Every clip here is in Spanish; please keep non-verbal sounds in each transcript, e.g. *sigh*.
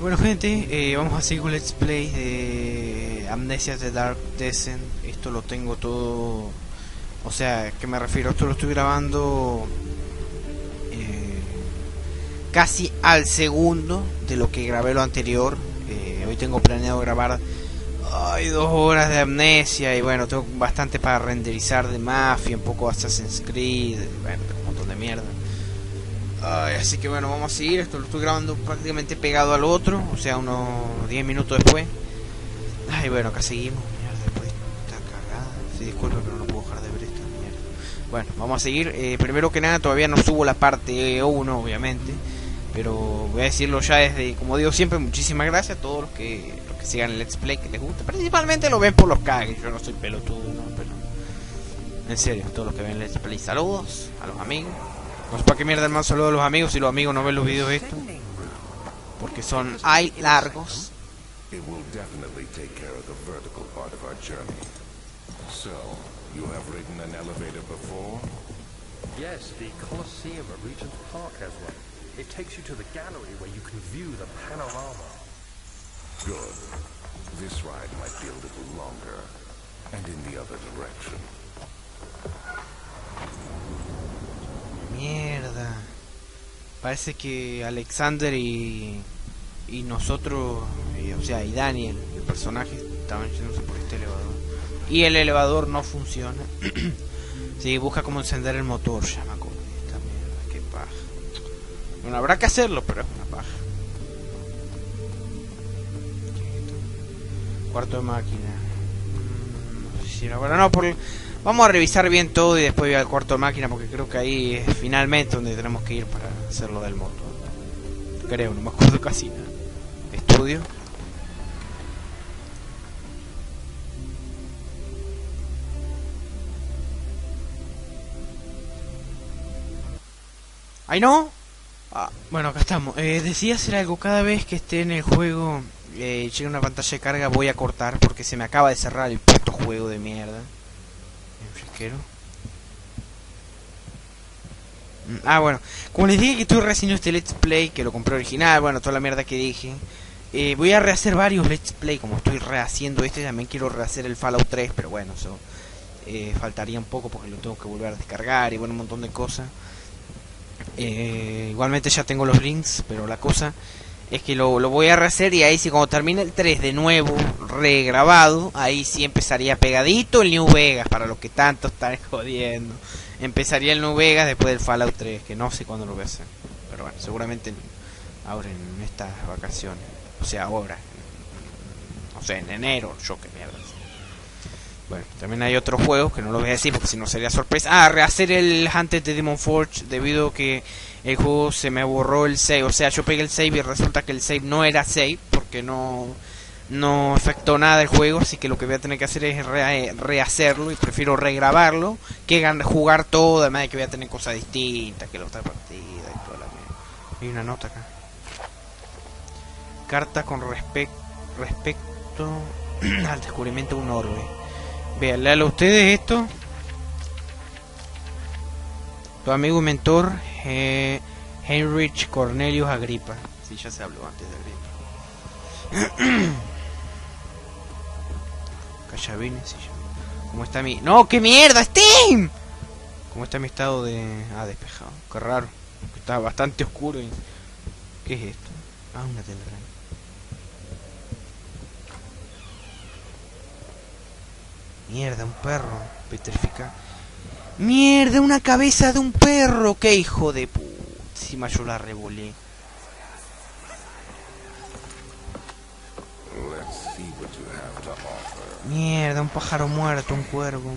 Bueno gente, eh, vamos a seguir con Let's Play de Amnesia The Dark Descent. Esto lo tengo todo... O sea, que me refiero? Esto lo estoy grabando eh, casi al segundo de lo que grabé lo anterior. Eh, hoy tengo planeado grabar ay, dos horas de Amnesia y bueno, tengo bastante para renderizar de Mafia, un poco Assassin's Creed, bueno, un montón de mierda. Ay, así que bueno, vamos a seguir. Esto lo estoy grabando prácticamente pegado al otro, o sea, unos 10 minutos después. Ay, bueno, acá seguimos. Mierda, después está cagada. Sí, disculpen, pero no puedo dejar de ver mierda. Bueno, vamos a seguir. Eh, primero que nada, todavía no subo la parte 1, obviamente. Pero voy a decirlo ya desde, como digo siempre, muchísimas gracias a todos los que, los que sigan el Let's Play, que les gusta. Principalmente lo ven por los cagues, yo no soy pelotudo, ¿no? Pero, en serio, todos los que ven Let's Play, saludos a los amigos. No sé para qué mierda más saludo a los amigos si los amigos no ven los videos estos. Porque son hay largos. It will definitely take care of the vertical part of our journey. So, you have ridden an elevator before? Yes, the Colosseum at Regent's Park has one. It takes you to the gallery where you can view the panorama. Good. This ride might be a little longer, and in the other direction. Mierda. Parece que Alexander y, y nosotros, o sea, y Daniel, el personaje, estaban yéndose por este elevador. Y el elevador no funciona. *clears throat* sí, busca cómo encender el motor, ya me acordé. Esta mierda, qué paja. Bueno, habrá que hacerlo, pero es una paja. Cuarto de máquina. Mm, no sé si era- bueno, no, por... Vamos a revisar bien todo y después voy al cuarto de máquina porque creo que ahí es finalmente donde tenemos que ir para hacer lo del motor. Creo, no me acuerdo casi nada. Estudio. ¡Ay no! Ah, bueno, acá estamos. Eh, decía hacer algo cada vez que esté en el juego. Eh, llegue una pantalla de carga, voy a cortar porque se me acaba de cerrar el puto juego de mierda. Mm, Ah, bueno. Como les dije que estoy rehaciendo este Let's Play, que lo compré original, bueno, toda la mierda que dije. Eh, voy a rehacer varios Let's Play, como estoy rehaciendo este, también quiero rehacer el Fallout 3, pero bueno, eso eh, faltaría un poco porque lo tengo que volver a descargar y bueno, un montón de cosas. Eh, igualmente ya tengo los links, pero la cosa es que lo, lo voy a rehacer y ahí sí cuando termine el 3 de nuevo, regrabado, ahí sí empezaría pegadito el New Vegas, para los que tanto están *laughs* jodiendo. Empezaría el New Vegas después del Fallout 3, que no sé cuándo lo voy a hacer. Pero bueno, seguramente en- ahora en estas vacaciones. O sea, ahora. No sé, en enero, yo qué mierda. Bueno, también hay otros juegos que no los voy a decir porque si no sería sorpresa. Ah, rehacer el Hunted de Demon Forge debido a que el juego se me borró el save. O sea, yo pegué el save y resulta que el save no era save porque no, no afectó nada el juego. Así que lo que voy a tener que hacer es re- rehacerlo y prefiero regrabarlo que jugar todo. Además de que voy a tener cosas distintas que la otra partida y toda la mierda. Hay una nota acá. Carta con respec- respecto *clears throat* al descubrimiento de un orbe. Vean, léalo ustedes esto. Tu amigo y mentor, eh, Heinrich Cornelius Agripa. Sí, ya se habló antes de Agripa. *coughs* Callavines, sí, ya. ¿Cómo está mi...? ¡No, qué mierda, Steam! ¿Cómo está mi estado de...? Ah, despejado. Qué raro. Está bastante oscuro. y- ¿Qué es esto? Ah, una telaraña. Mierda, un perro. Petrificado. Mierda, una cabeza de un perro. Qué hijo de puta. Encima yo la revolé. Mierda, un pájaro muerto, un cuervo.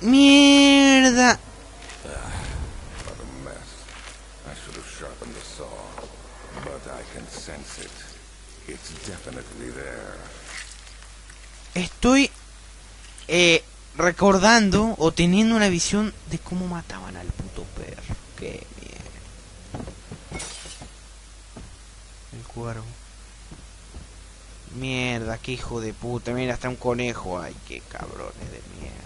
Mierda. What a mess. I should have sharpened the saw. But I can sense it. Estoy eh, recordando o teniendo una visión de cómo mataban al puto perro. Qué mierda. El cuervo. Mierda, qué hijo de puta. Mira, hasta un conejo. Ay, qué cabrones de mierda.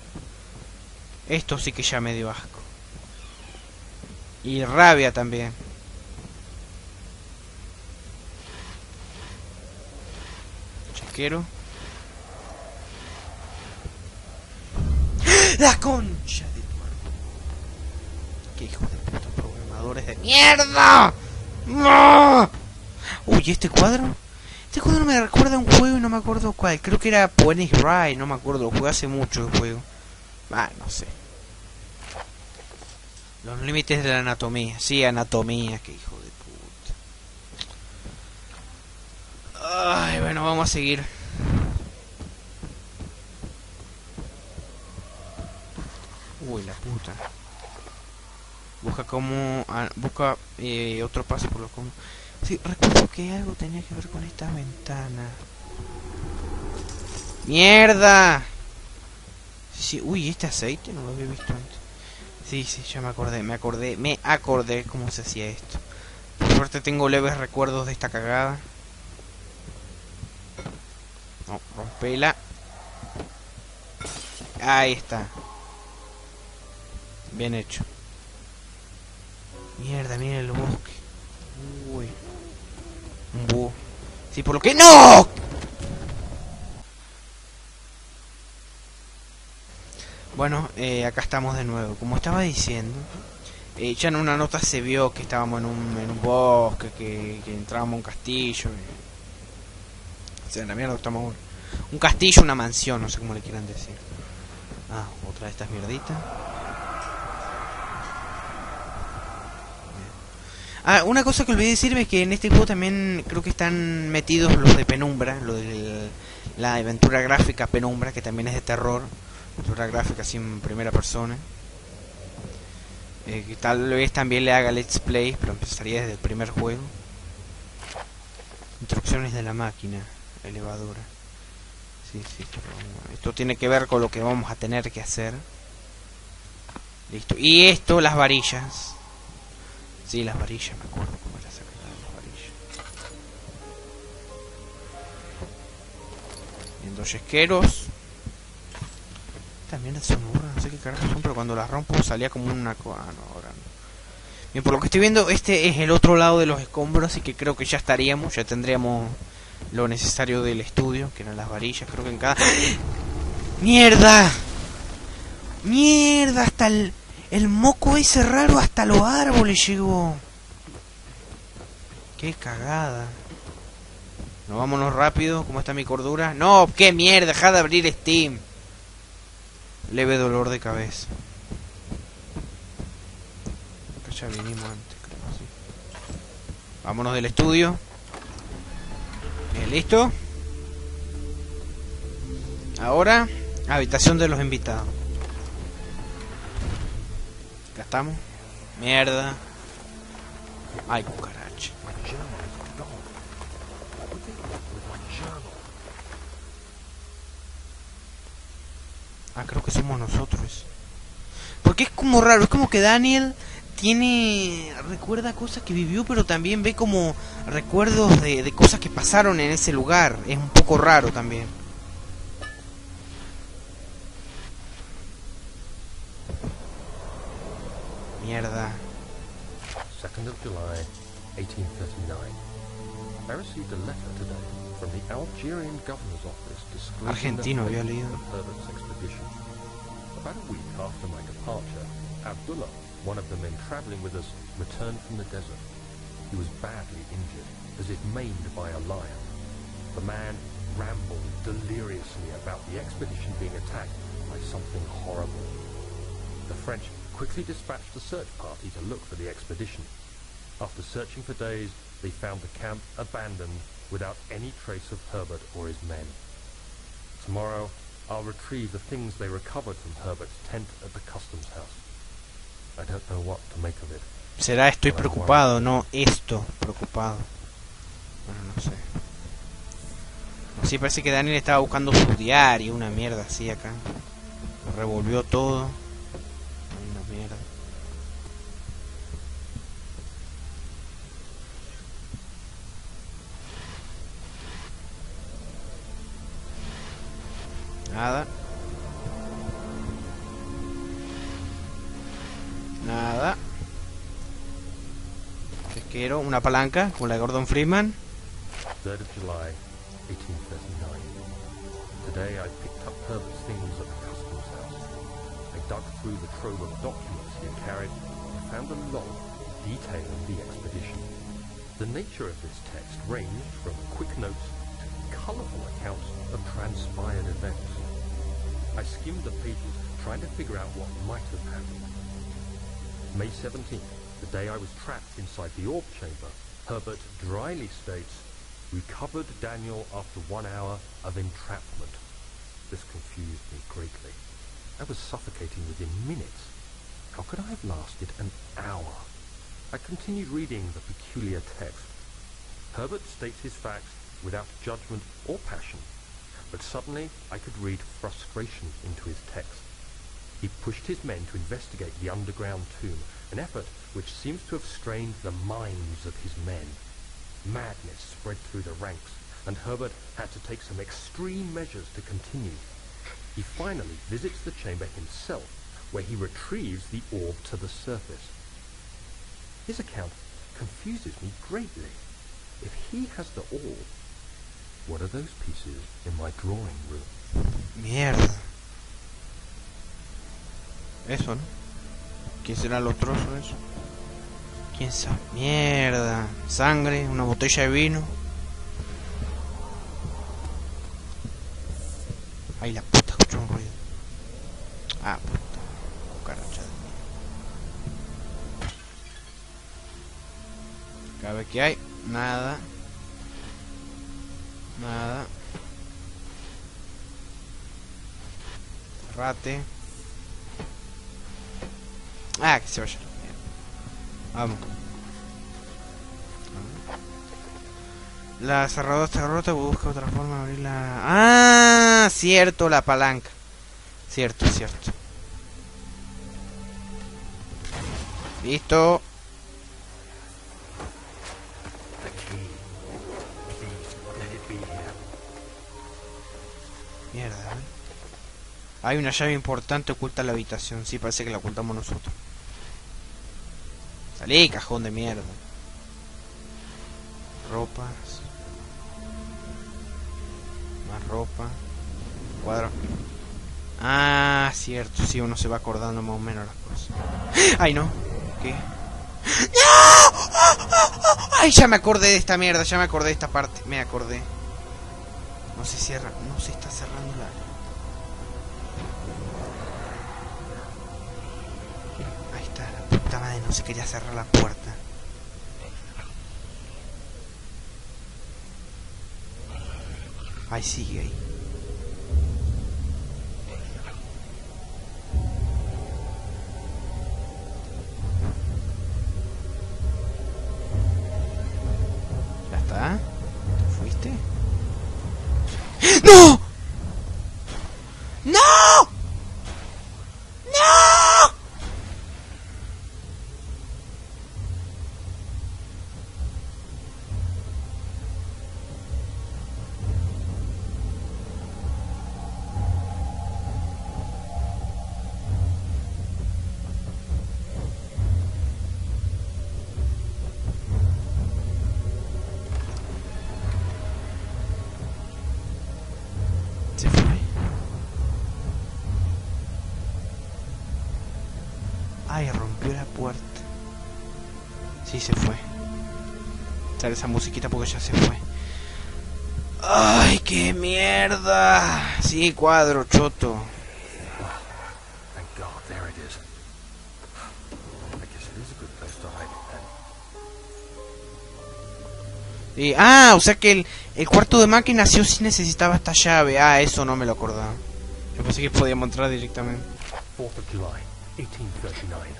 Esto sí que ya me dio asco. Y rabia también. La concha de tu hermano. Qué hijo de puta programadores de mierda. ¡No! Uy, ¿este cuadro? Este cuadro me recuerda a un juego y no me acuerdo cuál. Creo que era Phoenix Ride, no me acuerdo. Lo jugué hace mucho el juego. Ah, no sé. Los límites de la anatomía. Sí, anatomía, qué hijo de puta. Ay, bueno, vamos a seguir. Uy, la puta. Busca como... ah, busca eh, otro paso por lo común. Sí, recuerdo que algo tenía que ver con esta ventana. ¡Mierda! Sí, uy, este aceite no lo había visto antes. Sí, sí, ya me acordé, me acordé, me acordé cómo se hacía esto. Por suerte tengo leves recuerdos de esta cagada. No, rompela. Ahí está. Bien hecho. Mierda, miren el bosque. Uy. Un búho. Sí, por lo que... ¡No! Bueno, eh, acá estamos de nuevo. Como estaba diciendo, eh, ya en una nota se vio que estábamos en un, en un bosque, que, que entrábamos a un castillo. sea, en la mierda estamos un, un castillo, una mansión, no sé cómo le quieran decir. Ah, otra de estas mierditas. Ah, una cosa que olvidé decirme es que en este juego también creo que están metidos los de Penumbra, lo de la aventura gráfica Penumbra, que también es de terror, aventura gráfica así en primera persona. Eh, tal vez también le haga Let's Play, pero empezaría desde el primer juego. Instrucciones de la máquina, elevadora. Sí, sí, esto tiene que ver con lo que vamos a tener que hacer. Listo. Y esto, las varillas. Sí, las varillas, me acuerdo cómo era de las varillas. Viendo yesqueros. También son burras, no sé qué carajo son, pero cuando las rompo salía como una co- Ah, no, ahora no. Bien, por lo que estoy viendo, este es el otro lado de los escombros, así que creo que ya estaríamos, ya tendríamos lo necesario del estudio, que eran las varillas, creo que en cada... ¡Mierda! ¡Mierda! Hasta el... El moco ese raro hasta los árboles llegó. Qué cagada. No vámonos rápido, ¿cómo está mi cordura? No, qué mierda, deja de abrir Steam. Leve dolor de cabeza. Acá ya vinimos antes, creo, sí. Vámonos del estudio. Bien, listo. Ahora, habitación de los invitados. Acá estamos. Mierda. Ay, cucaracha. Ah, creo que somos nosotros. Porque es como raro, es como que Daniel tiene recuerda cosas que vivió, pero también ve como recuerdos de, de cosas que pasaron en ese lugar. Es un poco raro también. Mierda. 2nd of July, 1839. I received a letter today from the Algerian governor's office disclosing Argentino había leído. About a week after my departure, Abdullah, one of the men traveling with us, returned from the desert. He was badly injured, as if maimed by a lion. The man rambled deliriously about the expedition being attacked by something horrible. The French quickly dispatched a search party to look for the expedition. After searching for days, they found the camp abandoned without any trace of Herbert or his men. Tomorrow, I'll retrieve the things they recovered from Herbert's tent at the customs house. Será estoy preocupado, no esto preocupado. Bueno, no sé. Sí, parece que Daniel estaba buscando su diario, una mierda así acá. Revolvió todo. Una mierda. Nada. Quiero una palanca con la de Gordon Freeman. 3rd of July, 1839. Today I picked up Herbert's things at the customs house. I dug through the trove of documents he had carried and found a log detailing the expedition. The nature of this text ranged from quick notes to colourful accounts of transpired events. I skimmed the pages, trying to figure out what might have happened. May 17th, the day I was trapped inside the orb chamber, Herbert dryly states, recovered Daniel after one hour of entrapment. This confused me greatly. I was suffocating within minutes. How could I have lasted an hour? I continued reading the peculiar text. Herbert states his facts without judgment or passion, but suddenly I could read frustration into his text. He pushed his men to investigate the underground tomb, an effort which seems to have strained the minds of his men. Madness spread through the ranks, and Herbert had to take some extreme measures to continue. He finally visits the chamber himself, where he retrieves the orb to the surface. His account confuses me greatly. If he has the orb, what are those pieces in my drawing room? Mierda. Eso, ¿no? ¿Quién será los trozos eso? ¿Quién sabe? Mierda. Sangre, una botella de vino. Ay, la puta, escucho un ruido. Ah, puta. Cucaracha de mierda. Acá ve que hay. Nada. Nada. Rate. Ah, que se vaya. Vamos. La cerradura está rota, busca otra forma de abrirla. Ah, cierto, la palanca. Cierto, cierto. Listo. Hay una llave importante oculta en la habitación. Sí, parece que la ocultamos nosotros. Salí, cajón de mierda. Ropas. Más ropa. Cuadro. Ah, cierto. Sí, uno se va acordando más o menos las cosas. ¡Ay, no! ¿Qué? ¡No! ¡Ay, ya me acordé de esta mierda! Ya me acordé de esta parte. Me acordé. No se cierra. No se está cerrando la... puta madre, no se quería cerrar la puerta. Ahí sigue ahí. ¿Ya está? ¿Te fuiste? ¡No! Esa musiquita porque ya se fue. Ay, qué mierda. Sí, cuadro, choto. Sí, ah, o sea que el, el cuarto de Mac nació si necesitaba esta llave. Ah, eso no me lo acordaba. Yo pensé que podíamos entrar directamente. 4th of July, 1839.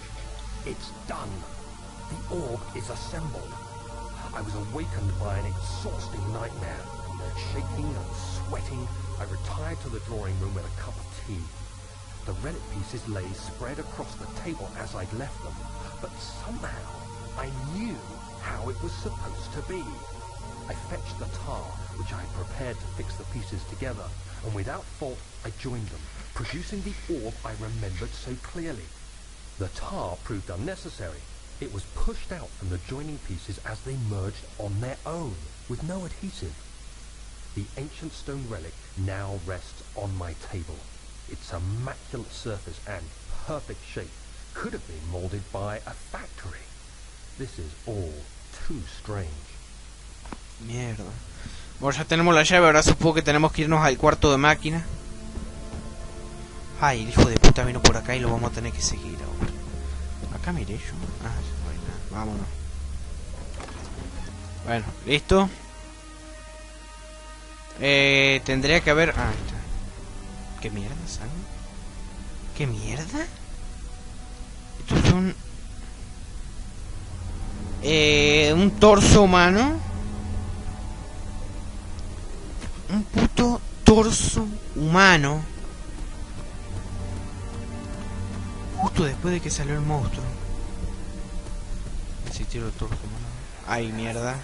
It's done. The orb is assembled. I was awakened by an exhausting nightmare. Shaking and sweating, I retired to the drawing room with a cup of tea. The relic pieces lay spread across the table as I'd left them, but somehow I knew how it was supposed to be. I fetched the tar, which I had prepared to fix the pieces together, and without fault I joined them, producing the orb I remembered so clearly. The tar proved unnecessary. It was pushed out from the joining pieces as they merged on their own, with no adhesive. The ancient stone relic now rests on my table. Its a immaculate surface and perfect shape could have been molded by a factory. This is all too strange. Mierda. Bueno, ya tenemos la llave, ahora supongo que tenemos que irnos al cuarto de máquina. Ay, el hijo de puta vino por acá y lo vamos a tener que seguir ahora. Acá miré yo. Ah, vámonos. Bueno, listo. Eh, tendría que haber... Ah, ahí está. ¿Qué mierda, sangre? ¿Qué mierda? Estos son... Eh, un torso humano. Un puto torso humano. Justo después de que salió el monstruo. Si tiro el torso humano. Ay, mierda.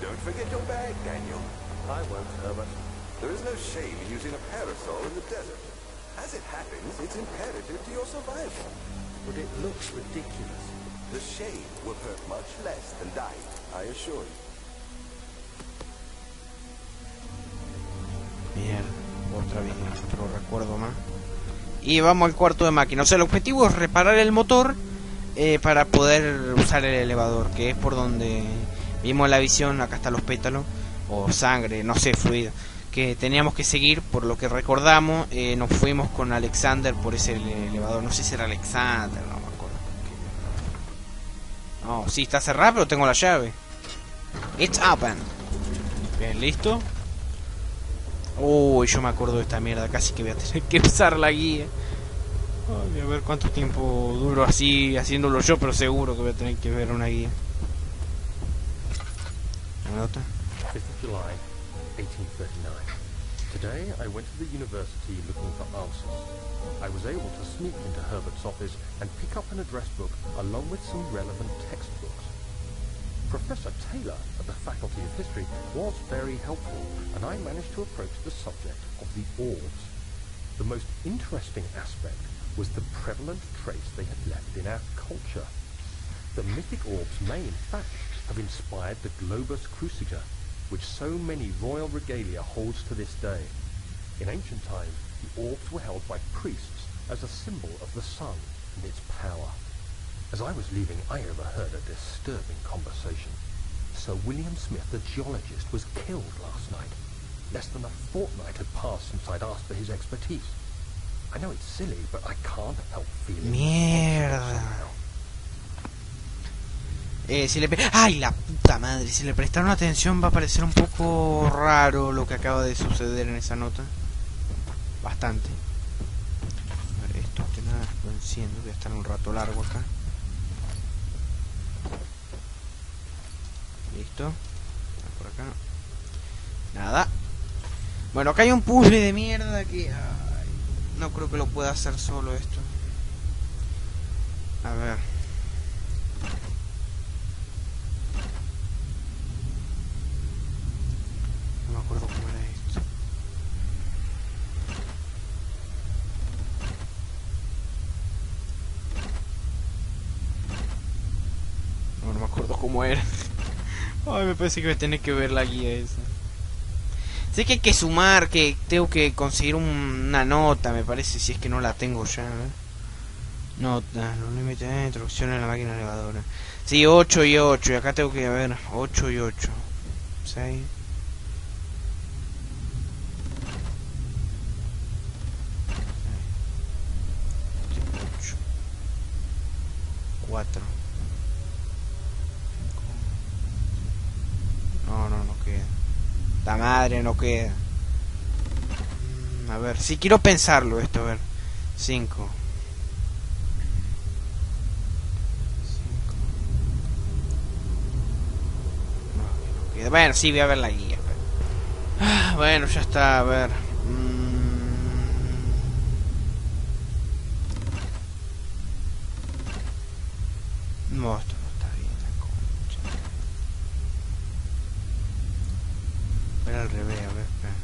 Don't forget your bag, Daniel. I won't, Herbert. There is no shame in using a parasol in the desert. As it happens, it's imperative to your survival. But it looks ridiculous. The shade will hurt much less than dying, I assure you. Mierda. Otra vez otro recuerdo más. Y vamos al cuarto de máquina. O sea, el objetivo es reparar el motor eh, para poder usar el elevador, que es por donde vimos la visión. Acá están los pétalos, o sangre, no sé, fluido. Que teníamos que seguir, por lo que recordamos, eh, nos fuimos con Alexander por ese ele- elevador. No sé si era Alexander, no me acuerdo. No, sí, está cerrado, pero tengo la llave. It's open. Bien, listo. Uy, yo me acuerdo de esta mierda, casi que voy a tener que *laughs* usar la guía. Ay, a ver cuánto tiempo duro así haciéndolo yo, pero seguro que voy a tener que ver una guía. Anota. 5th of July, 1839. Today I went to the university looking for answers. I was able to sneak into Herbert's office and pick up an address book along with some relevant textbooks. Professor Taylor at the Faculty of History was very helpful, and I managed to approach the subject of the orbs. The most interesting aspect was the prevalent trace they had left in our culture. The mythic orbs may, in fact, have inspired the globus cruciger, which so many royal regalia holds to this day. In ancient times, the orbs were held by priests as a symbol of the sun and its power. As I was leaving, I overheard a disturbing conversation. Sir William Smith, the geologist, was killed last night. Less than a fortnight had passed since I'd asked for his expertise. Mierda. responsible somehow. Eh, si le ¡Ay, la puta madre! Si le prestaron atención va a parecer un poco raro lo que acaba de suceder en esa nota. Bastante. A ver, esto que nada lo enciendo, voy a estar un rato largo acá. Listo. Por acá. Nada. Bueno, acá hay un puzzle de mierda que... no creo que lo pueda hacer solo esto. A ver. No me acuerdo cómo era esto. No, no me acuerdo cómo era. Ay, me parece que voy a tener que ver la guía esa. Sé que hay que sumar, que tengo que conseguir un- una nota, me parece, si es que no la tengo ya. a ver. Nota, los límites de introducción en la máquina elevadora. Sí, 8 y 8, y acá tengo que ver 8 y 8. 6. 8 4 No, no, no queda. La madre no queda. A ver, si quiero pensarlo esto, a ver. 5 No, que no queda. Bueno, sí, voy a ver la guía. Ah, Bueno, ya está, a ver. Mm. No, al a ver, espera.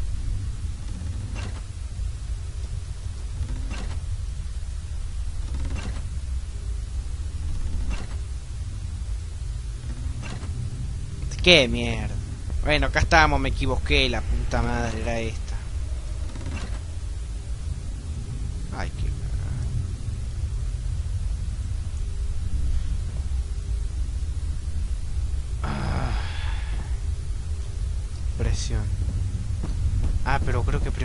¡Qué mierda! Bueno, acá estábamos, me equivoqué, la puta madre era esto.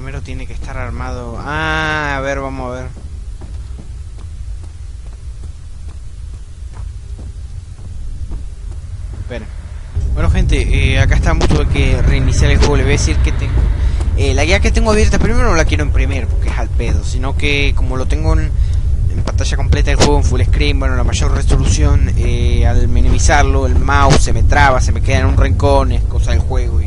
Primero tiene que estar armado. Ah, a ver, vamos a ver. Bueno, gente, eh, acá estamos. Tuve que reiniciar el juego. Le voy a decir que tengo. eh, la guía que tengo abierta primero no la quiero imprimir porque es al pedo. Sino que como lo tengo en, pantalla completa del juego en full screen, bueno, la mayor resolución, eh, al minimizarlo, el mouse se me traba, se me queda en un rincón, es cosa del juego el.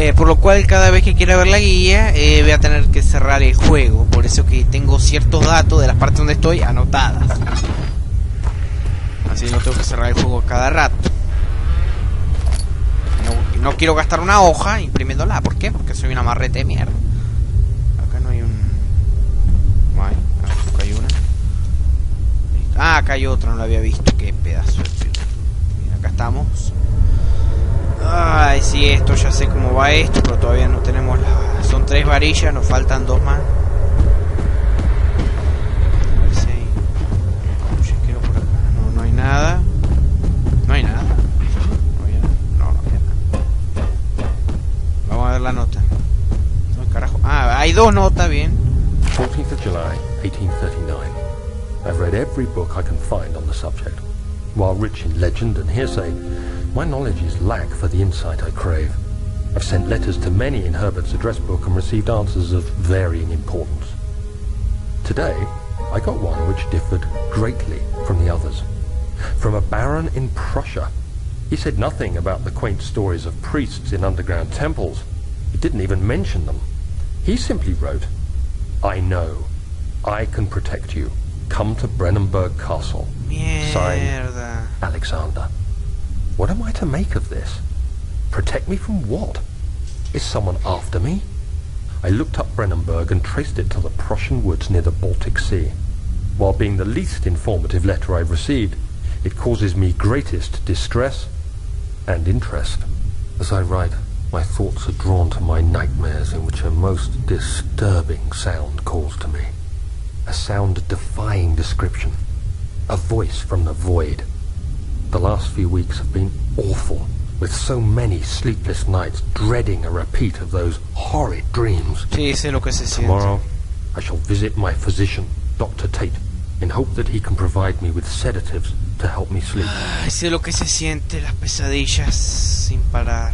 Eh, por lo cual cada vez que quiera ver la guía eh, voy a tener que cerrar el juego. Por eso que tengo ciertos datos de las partes donde estoy anotadas. Así no tengo que cerrar el juego cada rato. No, quiero gastar una hoja imprimiéndola. ¿Por qué? Porque soy una marrete de mierda. Acá no hay un... No hay. Ah, acá hay una. Ah, acá hay otra, no la había visto. Qué pedazo de... Bien, acá estamos. Ay, sí, esto ya sé cómo va esto, pero todavía no tenemos la... Son tres varillas, nos faltan dos más. Hay un yesquero por acá. No, no hay nada. No hay nada. No había nada. No, no había nada. Vamos a ver la nota. No, carajo. Ah, hay dos notas, bien. 14th of July, 1839. I've read every book I can find on the subject. While rich in legend and hearsay, my knowledge is lack for the insight I crave. I've sent letters to many in Herbert's address book and received answers of varying importance. Today, I got one which differed greatly from the others. From a baron in Prussia. He said nothing about the quaint stories of priests in underground temples. He didn't even mention them. He simply wrote, I know. I can protect you. Come to Brennenburg Castle. Mierda. Alexander. What am I to make of this? Protect me from what? Is someone after me? I looked up Brennenburg and traced it to the Prussian woods near the Baltic Sea. While being the least informative letter I've received, it causes me greatest distress and interest. As I write, my thoughts are drawn to my nightmares in which a most disturbing sound calls to me. A sound defying description. A voice from the void. The last few weeks have been awful, with so many sleepless nights dreading a repeat of those horrid dreams. Sí, sé lo que se siente. Tomorrow, I shall visit my physician, Dr. Tate, in hope that he can provide me with sedatives to help me sleep. Ay, sé lo que se siente, las pesadillas sin parar.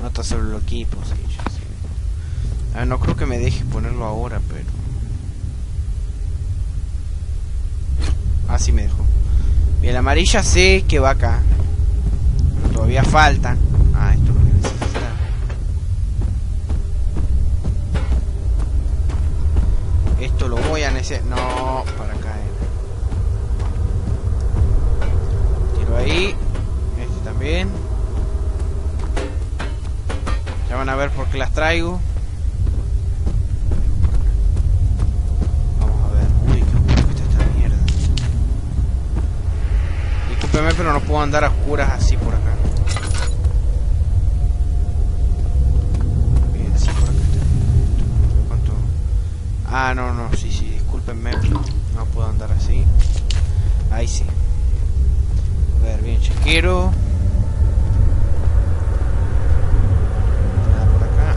Nota sobre los equipos. sí, ya sé. Ah, no creo que me deje ponerlo ahora, pero... Ah, sí me dejó. Bien, la amarilla sé que va acá. Todavía falta. Ah, esto es lo que necesitaba. Esto lo voy a necesitar. No, para acá. eh. Tiro ahí. Este también. Ya van a ver por qué las traigo. Vamos a ver. Uy, qué oscuro que está esta mierda. Discúlpeme, pero no puedo andar a oscuras así por acá. Bien, sí, por acá está. ¿Cuánto? Ah, no, no, sí, sí, discúlpenme. No puedo andar así. Ahí sí. A ver, bien, chequero.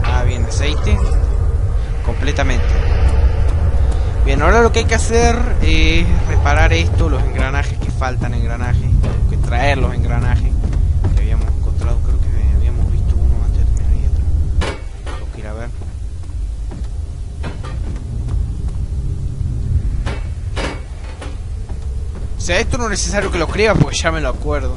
Acá. Ah, bien, aceite. Completamente. Bien, ahora lo que hay que hacer es reparar esto, los engranajes que faltan, engranajes. Traer los engranajes que habíamos encontrado. Creo que habíamos visto uno antes de terminar ahí atrás. Tengo que ir a ver. O sea, esto no es necesario que lo escriba porque ya me lo acuerdo.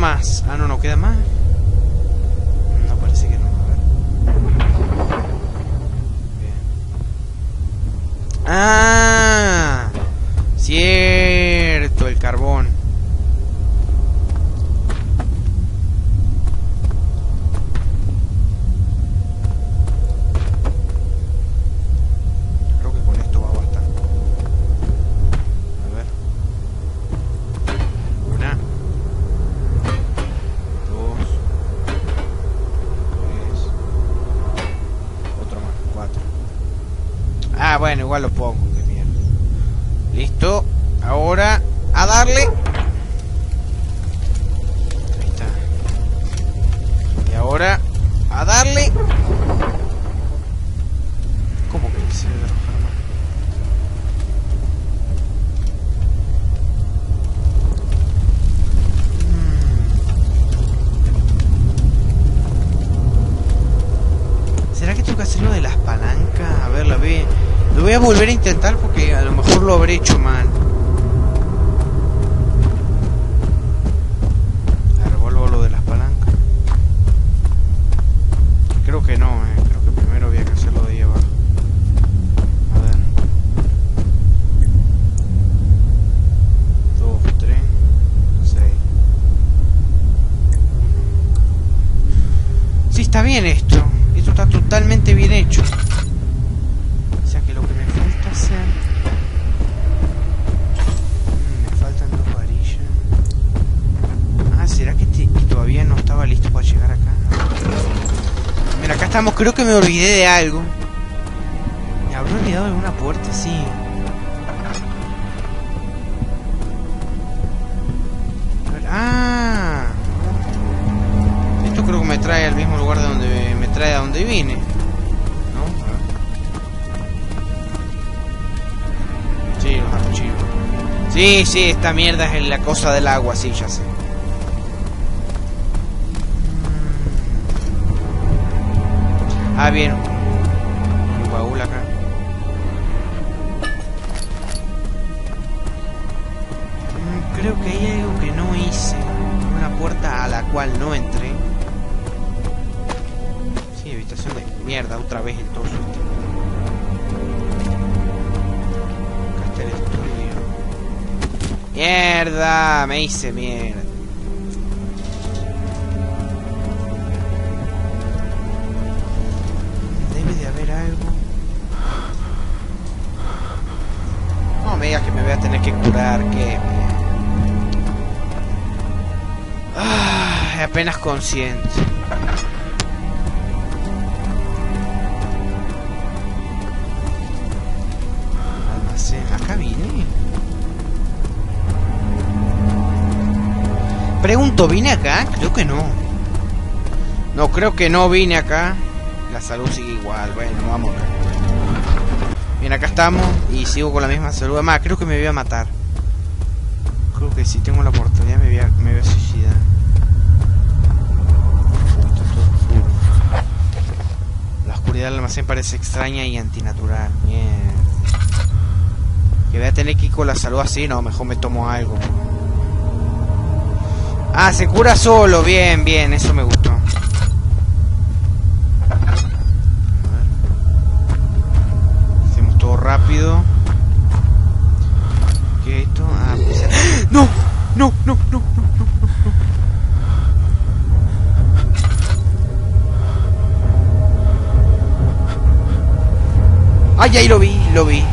Más. Ah, no, no queda más. No parece que no. A ver. Bien. Ah, cierto, el carbón. Listo para llegar acá? Mira, acá estamos. Creo que me olvidé de algo. ¿Me habré olvidado de alguna puerta? Sí. Ah. Esto creo que me trae al mismo lugar de donde me trae a donde vine. ¿No? Sí, los archivos. Sí, sí, esta mierda es la cosa del agua, sí, ya sé. Ah, bien. Un baúl acá. Mm, Creo que hay algo que no hice. Una puerta a la cual no entré. Sí, habitación de mierda, otra vez el torso este. Acá está estudio. Mierda, me hice mierda. Apenas consciente. Acá vine. Pregunto, ¿vine acá? Creo que no. No, creo que no vine acá. La salud sigue igual. Bueno, vamos. Bien, acá estamos y sigo con la misma salud. Además, creo que me voy a matar. Creo que si tengo la oportunidad me voy a, me voy a suicidar. Está todo oscuro. La oscuridad del almacén parece extraña y antinatural. Mierda. Que voy a tener que ir con la salud así, no, mejor me tomo algo. Ah, se cura solo, bien, bien, eso me gustó. Hacemos todo rápido. ¿Qué es esto? Ah, pues- *gasps* ¡No! ¡No, no, no, no, no, no, no! ¡Ay, ahí lo vi! Lo vi,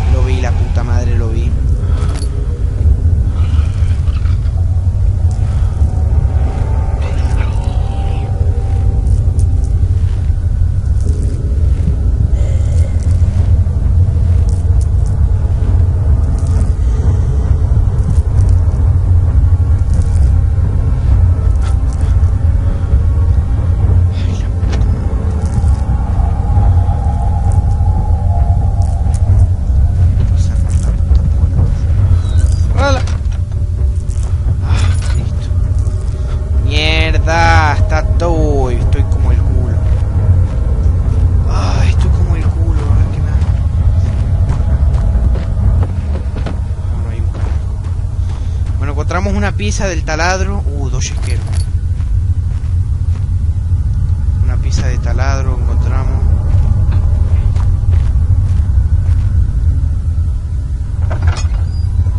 Una pieza del taladro. Uh, dos yesqueros. Una pieza de taladro encontramos.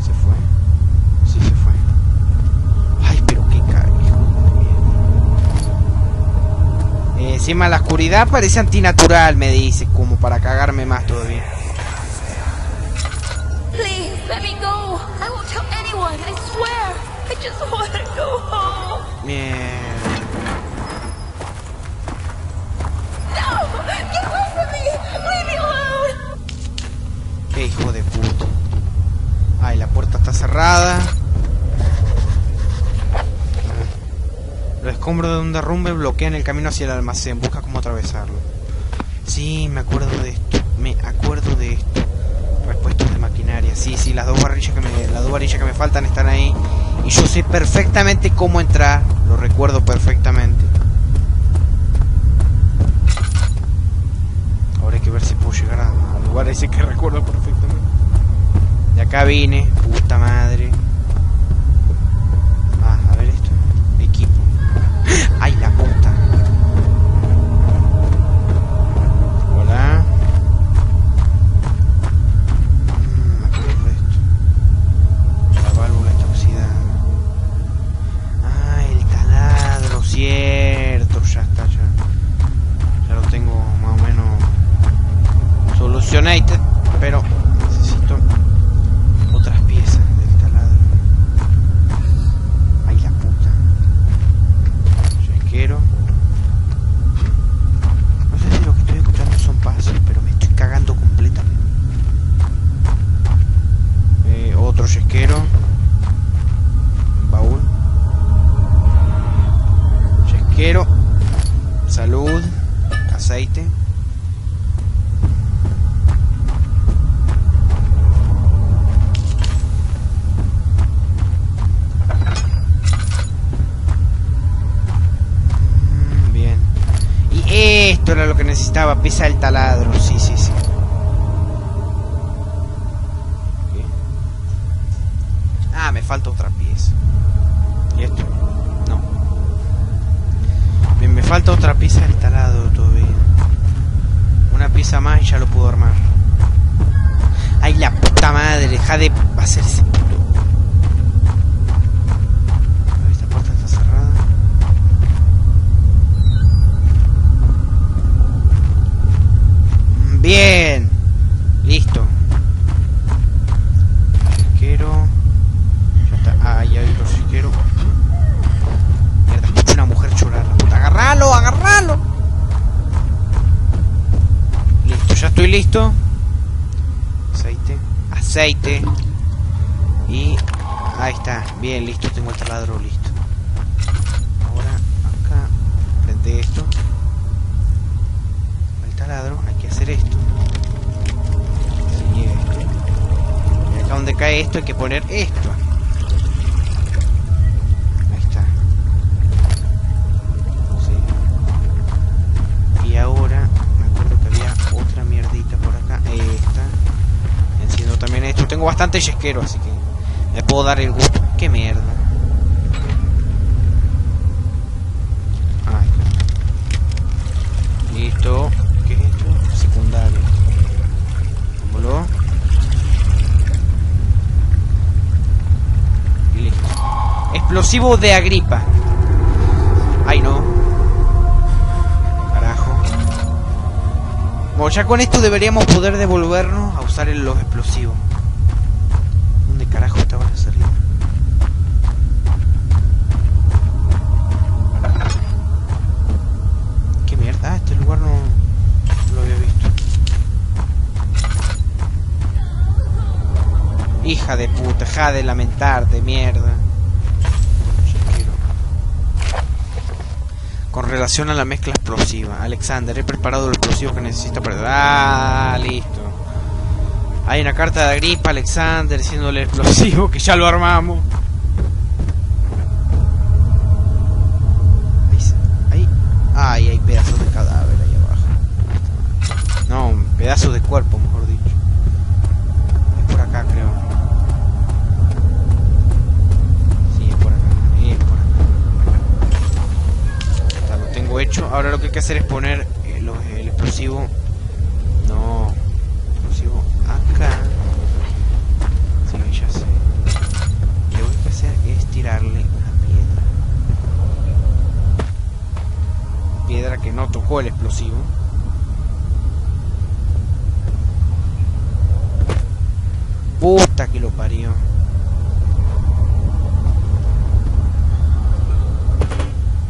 Se fue. Sí, se fue. Ay, pero qué cariño. Eh, encima la oscuridad parece antinatural, me dice, como para cagarme más todavía. Please, let me go. I won't tell anyone, I swear. I just want to go home. Bien. No! Get away from me! Leave me alone! Qué hijo de puta. Ay, la puerta está cerrada. Los escombros de un derrumbe bloquean el camino hacia el almacén. Busca cómo atravesarlo. Sí, me acuerdo de esto. Me acuerdo de esto. Repuestos de maquinaria. Sí, sí, las dos varillas que me, las dos varillas que me faltan están ahí. Y yo sé perfectamente cómo entrar. Lo recuerdo perfectamente. Ahora hay que ver si puedo llegar al lugar ese que *laughs* recuerdo perfectamente. De acá vine, puta madre. Listo. Aceite. Aceite. Y. Ahí está. Bien, listo. Tengo el taladro listo. Ahora, acá. Prende esto. El taladro. Hay que hacer esto. Y acá donde cae esto hay que poner esto. Tengo bastante yesquero, así que me puedo dar el gusto. Qué mierda. Está. Listo. ¿Qué es esto? Secundario. Y listo. Explosivo de agripa. Ay no. Carajo. Bueno, ya con esto deberíamos poder devolvernos a usar los explosivos. ¿Dónde carajo estaba la salida? ¿Qué mierda? Ah, este lugar no, lo había visto. Hija de puta, deja de lamentarte, mierda. Con relación a la mezcla explosiva, Alexander, he preparado el explosivo que necesito para... Ah, listo. Hay una carta de Agripa, Alexander, diciéndole el explosivo que ya lo armamos. Ahí, ahí, ay, hay pedazos de cadáver ahí abajo. No, pedazos de cuerpo, mejor dicho. Es por acá, creo. Sí, es por acá. Es. Está, lo tengo hecho. Ahora lo que hay que hacer es poner eh, el explosivo. Acá. Sí, ya sé. Lo que hay que hacer es tirarle una piedra. Piedra que no tocó el explosivo. Puta que lo parió.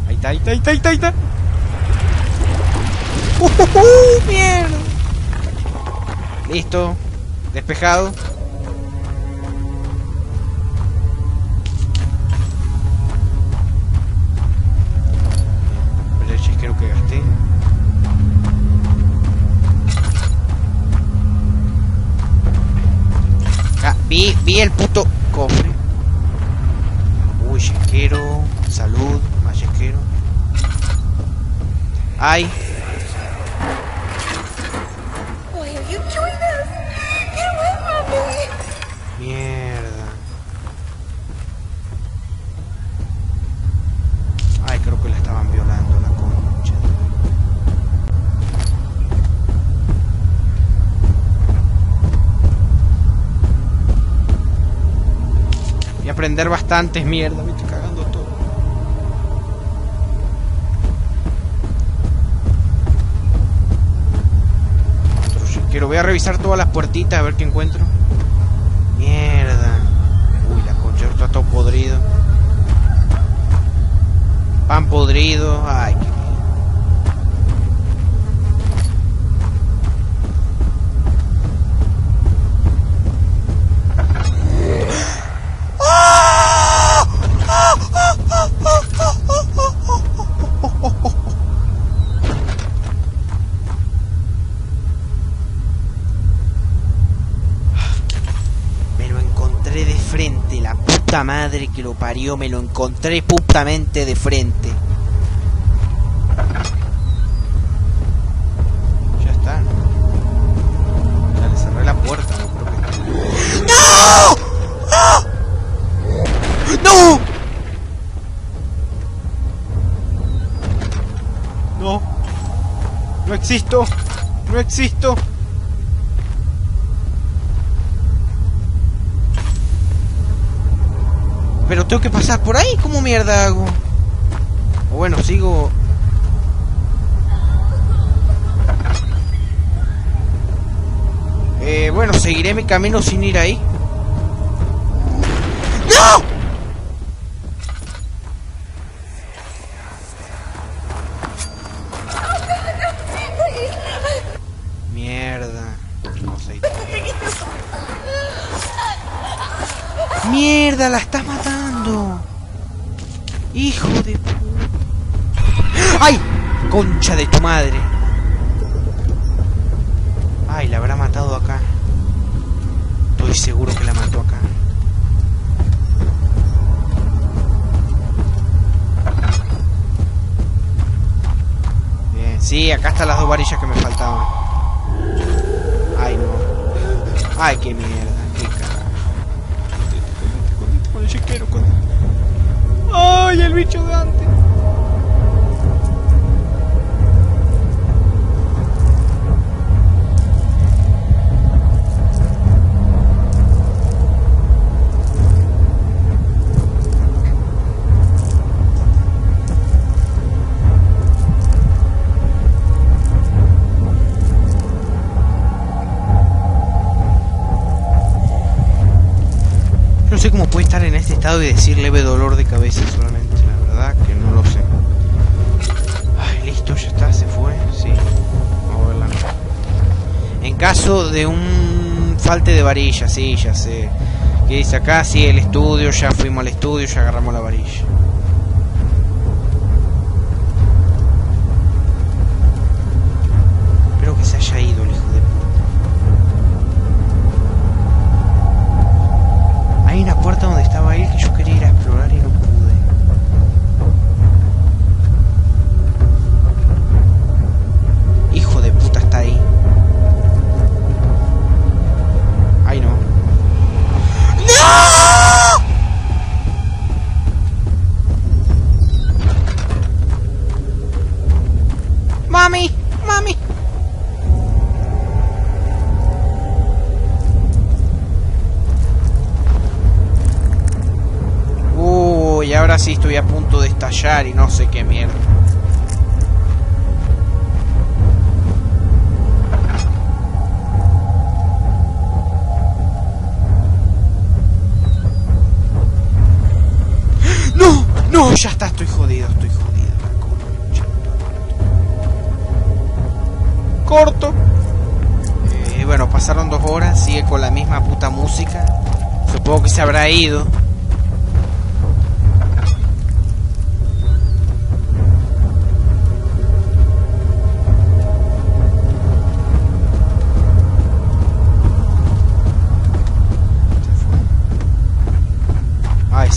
Ahí está, ahí está, ahí está, ahí está, ahí está. ¡Uh, uh, uh! ¡Mierda! Listo. Despejado. Chisquero que gasté. Ah, vi, vi el puto cofre. Uy, yesquero. Salud, más yesquero. Ay, Why are you doing this? Get away from me! mierda. Ay, creo que la estaban violando la concha. Voy a aprender bastantes mierda, me estoy cagando todo. Quiero voy a revisar todas las puertitas a ver qué encuentro. Mierda. Uy, la concha está todo podrido. Pan podrido. Ay, qué puta madre que lo parió, me lo encontré putamente de frente. Ya está. Ya le cerré la puerta, no creo que... ¡No! ¡Ah! ¡No! No. No existo. No existo. Tengo que pasar por ahí, ¿cómo mierda hago? O bueno, sigo... Eh, bueno, seguiré mi camino sin ir ahí. ¡No! Mierda. No sé. ¡Mierda! ¡La estás matando! ¡Hijo de pu- ¡Ay! ¡Concha de tu madre! ¡Ay! La habrá matado acá. Estoy seguro que la mató acá. Bien, sí, acá están las dos varillas que me faltaban. Ay, no. Ay, qué mierda, qué cagada. Con el chiquero, con... ¡Ay, el bicho de antes! No sé cómo puede estar en este estado y decir leve dolor de cabeza solamente, la verdad que no lo sé. Ay, listo, ya está, se fue, sí. Vamos a verla. En caso de un falte de varilla, sí, ya sé. ¿Qué dice acá? Sí, el estudio, ya fuimos al estudio, ya agarramos la varilla. Espero que se haya ido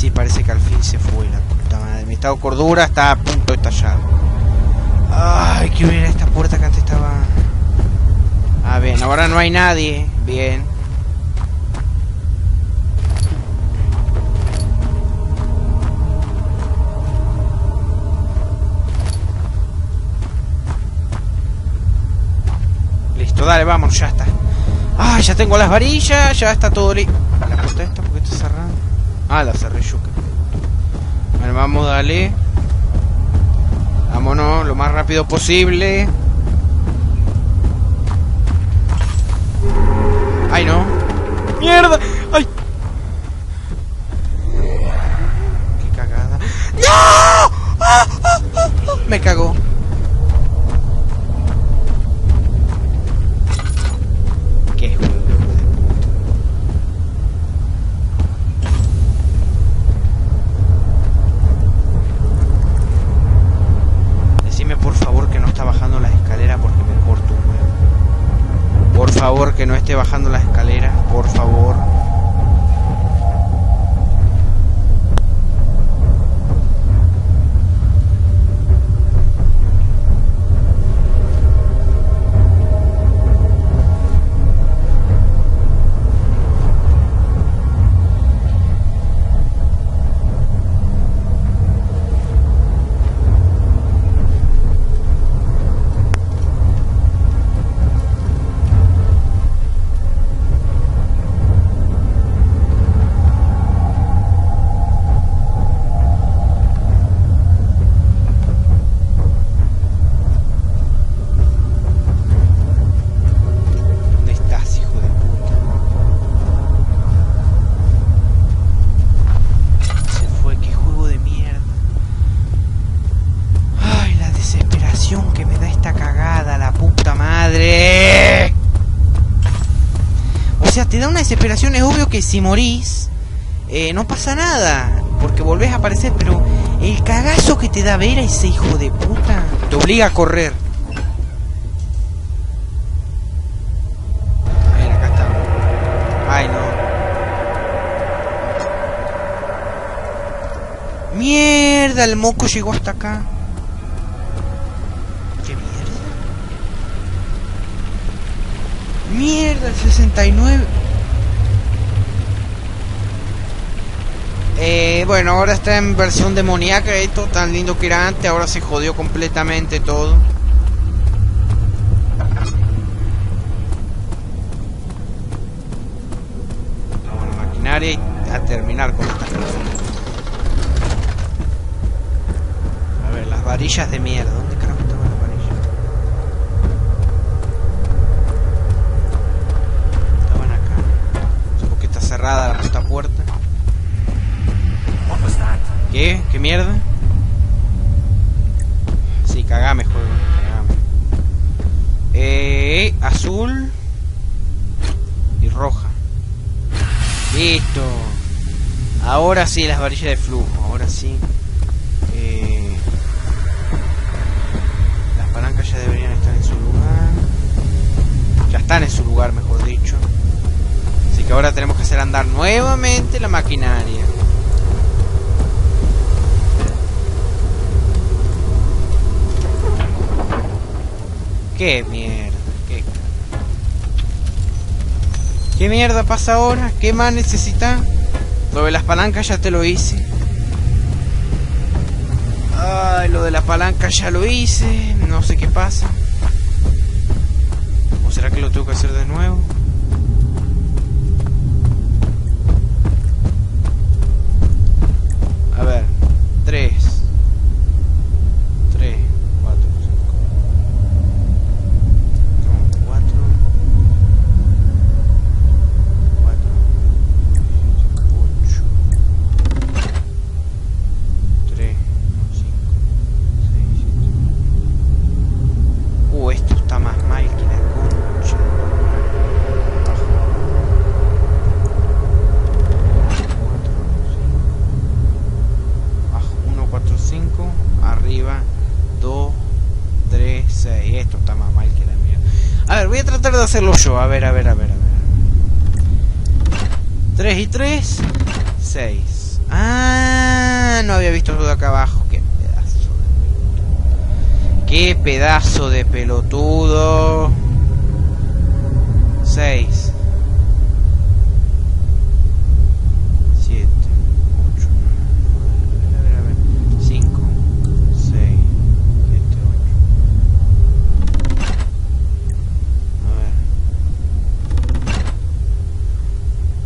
sí, parece que al fin se fue la puta madre. Mi estado de cordura está a punto de estallar. Ay, que hubiera esta puerta que antes estaba. Ah, bien, ahora no hay nadie. Bien. Listo, dale, vamos, ya está. Ah, ya tengo las varillas, ya está todo listo. La puerta esta, ¿por qué está cerrada? Ah, la que- Bueno, vamos, dale. Vámonos lo más rápido posible. Ay, no. ¡Mierda! ¡Ay! ¡Qué cagada! ¡No! ¡Ah! ¡Ah! ¡Ah! ¡Ah! Me cagó. Da una desesperación, es obvio que si morís, eh, no pasa nada, porque volvés a aparecer, pero el cagazo que te da ver a ese hijo de puta, te obliga a correr. Ven, acá está. Ay, no. Mierda, el moco llegó hasta acá. ¿Qué mierda? Mierda, el 69. Eh, bueno, ahora está en versión demoníaca. Esto tan lindo que era antes. Ahora se jodió completamente todo. La maquinaria y a terminar con cosas. A ver, las varillas de mierda. ¿Dónde carajo estaban las varillas? Estaban acá. Supongo que está cerrada la puerta. ¿Qué? ¿Qué mierda? Sí, cagame, juego. Cagame. Eh, azul y roja. Listo. Ahora sí, las varillas de flujo. Ahora sí. Eh, las palancas ya deberían estar en su lugar. Ya están en su lugar, mejor dicho. Así que ahora tenemos que hacer andar nuevamente la maquinaria. ¿Qué mierda? ¿Qué, ¿Qué mierda pasa ahora? ¿Qué más necesitas? Lo de las palancas ya te lo hice. Ay, lo de las palancas ya lo hice. No sé qué pasa. ¿O será que lo tengo que hacer de nuevo? A ver. 3. 3, 4, 5. No, 4. 4. 8. 3, 5, 6, 7. Uh, esto está más mal que la hacerlo yo. A ver, a ver, a ver, a ver. 3 y 3, 6. Ah, no había visto todo acá abajo. Qué pedazo de Qué pedazo de pelotudo. 6. 7, 8, 9, a ver, a ver, 5, 6, 7, 8. A ver.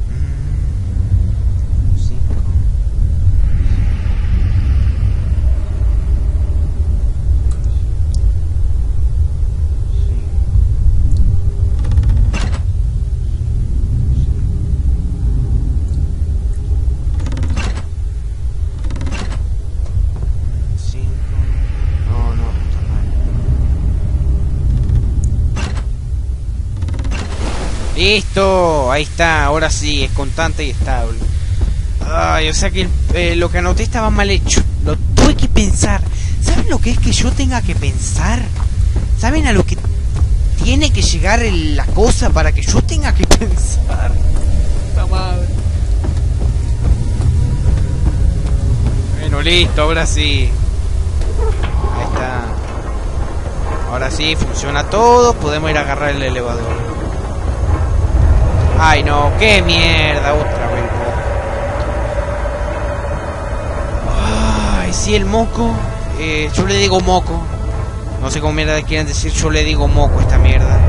Mm, 5. Cinco. No, no, está mal. Listo, ahí está, ahora sí, es constante y estable. Ay, o sea que eh, lo que anoté estaba mal hecho. Lo tuve que pensar. ¿Saben lo que es que yo tenga que pensar? ¿Saben a lo que tiene que llegar la cosa para que yo tenga que *laughs* pensar? Puta madre. Bueno, listo, ahora sí. Ahí está. Ahora sí, funciona todo. Podemos ir a agarrar el elevador. Ay, no, qué mierda, otra vez. Ay, sí, el moco. eh, yo le digo moco. No sé cómo mierda quieren decir, yo le digo moco a esta mierda.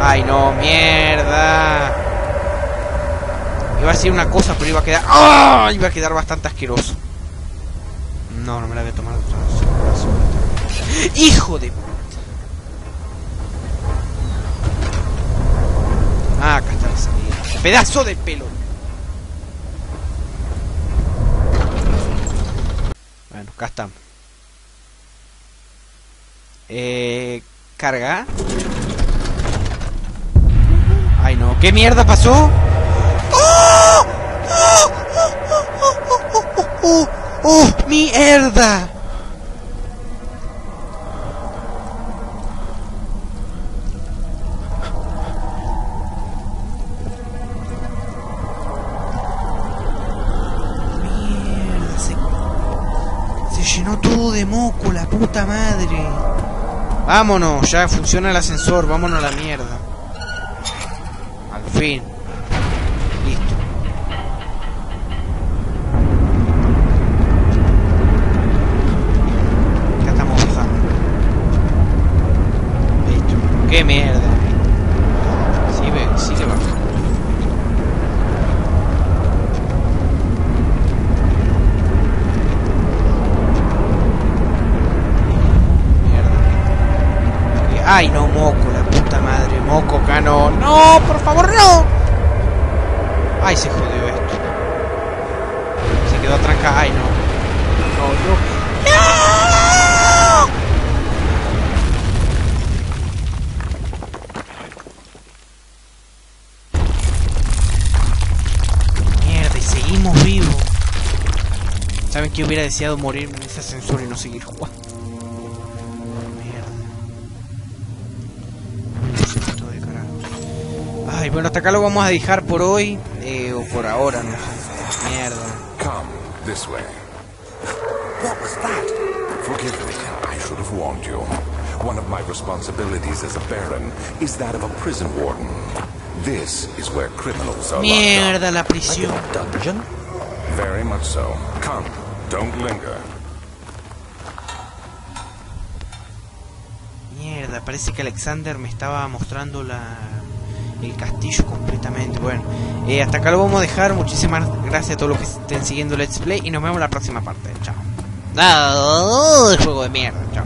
Ay, no, mierda. Iba a decir una cosa, pero iba a quedar. ¡Ah! Iba a quedar bastante asqueroso. No, no me la voy a tomar. ¡Hijo de ¡Pedazo de pelo! Bueno, acá estamos. Eh. Carga. Ay, no. ¿Qué mierda pasó? ¡Oh! ¡Oh! ¡Oh! ¡Oh! ¡Oh! ¡Oh! ¡Oh! ¡Mierda! De moco, la puta madre. Vámonos, ya funciona el ascensor, vámonos a la mierda. Al fin. Listo. Ya estamos bajando. Listo. Qué mierda. Sigue, sigue bajando. Mierda. Eh, Ay, no, moco, la puta madre. Moco, cano. No, por favor, no. Ay, se jodió esto. Se quedó atrancada. Ay, no. No, no. ¡No! Mierda, y seguimos vivos. ¿Saben que hubiera deseado morir en ese ascensor y no seguir jugando? Bueno, hasta acá lo vamos a dejar por hoy. eh, o por ahora, no sé. Mierda. Come, this way. What was that? Forgive me, I should have warned you. One of my responsibilities as a Baron is that of a prison warden. This is where criminals are Mierda, la prisión. Dungeon? Very much so. Come, don't linger. Mierda, parece que Alexander me estaba mostrando la el castillo completamente. Bueno, eh, hasta acá lo vamos a dejar. Muchísimas gracias a todos los que estén siguiendo Let's Play y nos vemos en la próxima parte. Chao. Ah, juego de mierda. Chao.